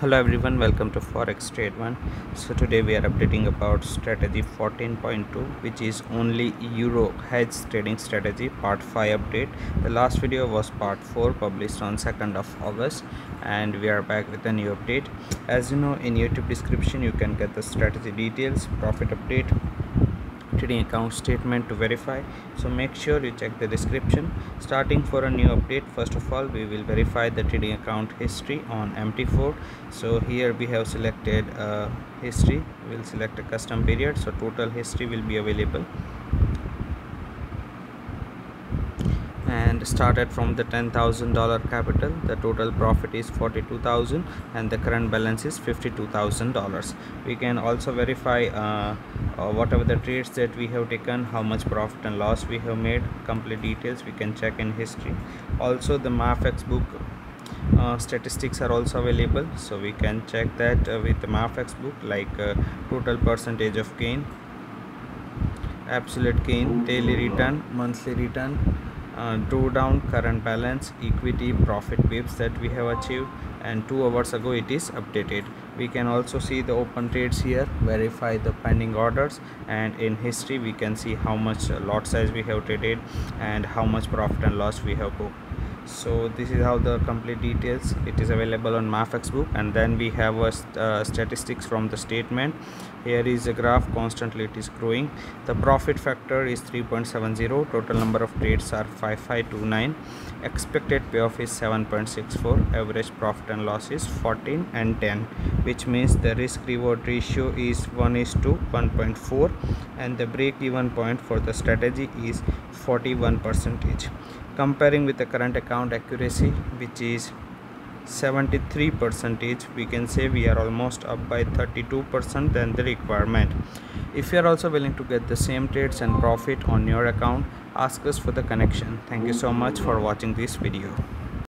hello everyone welcome to forex trade one. So today we are updating about strategy 14.2 which is only euro hedge trading strategy part 5 update. The last video was part 4 published on 2nd of august and we are back with a new update. As you know in youtube description you can get the strategy details profit update trading account statement to verify. So make sure you check the description. Starting for a new update first of all we will verify the trading account history on mt4 so here we have selected uh, history. We'll select a custom period. So total history will be available and started from the $10,000 capital. The total profit is 42,000 and the current balance is $52,000 we can also verify uh, uh, whatever the trades that we have taken how much profit and loss we have made complete details we can check in history. Also the MyFxBook uh, statistics are also available so we can check that uh, with the MyFxBook like uh, total percentage of gain absolute gain daily return monthly return uh, drawdown current balance equity profit pips that we have achieved and two hours ago it is updated. We can also see the open trades here verify the pending orders and in history we can see how much lot size we have traded and how much profit and loss we have booked so this is how the complete details it is available on MyFxBook. And then we have a uh, statistics from the statement. Here is a graph constantly it is growing. The profit factor is 3.70 total number of trades are 5529 expected payoff is 7.64 average profit and loss is 14 and 10 which means the risk reward ratio is 1 is to 1.4 and the break even point for the strategy is 41 percentage comparing with the current account accuracy which is 73 percentage we can say we are almost up by 32 percent than the requirement. If you are also willing to get the same trades and profit on your account ask us for the connection. Thank you so much for watching this video